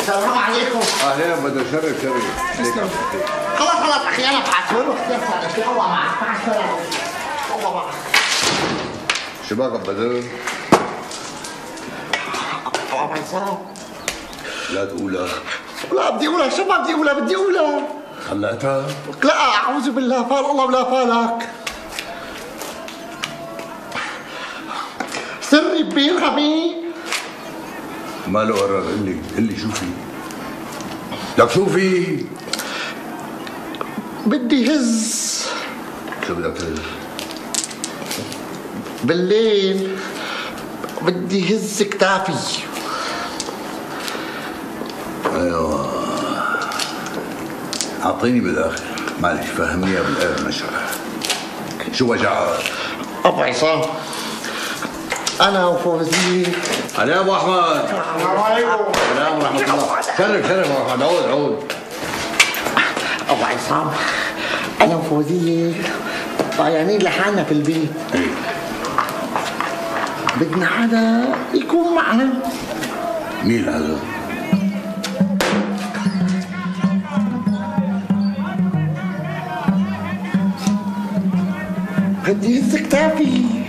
السلام عليكم. اهلين بدر شرف شرف. تسلم خلاص خلاص أخي أنا بعثوا له أختي صارت الله معك. مع السلامه الله معك. بدر. لا تقولها لا بدي أقولها. شو ما بدي أقولها بدي أقولها. خلقتها لا أعوذ بالله فال الله ولا فالك. سري بيرهبي. ما له قرر قل لي لي شو في لك شو في بدي هز. شو بدك تقول بالليل بدي هز كتافي. أيوه. أعطيني بالآخر. معلش فهمنيها بالقلب مشرح شو وجعها أبو عصام. أنا وفوزي علي أبو أحمد. سلام ورحمه الله. شرف شرف أبو أحمد. عود عود. أبو عصام أنا وفوزية طايرين لحالنا في البيت. بدنا حدا يكون معنا. مين هذا؟ بدي هز كتافي